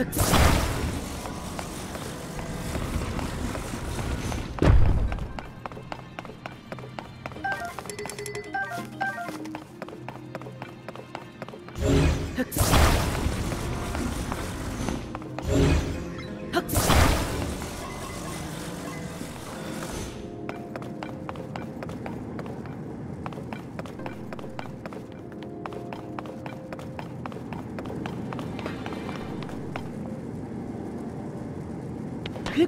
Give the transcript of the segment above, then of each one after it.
Huh? Yeah.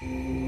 Música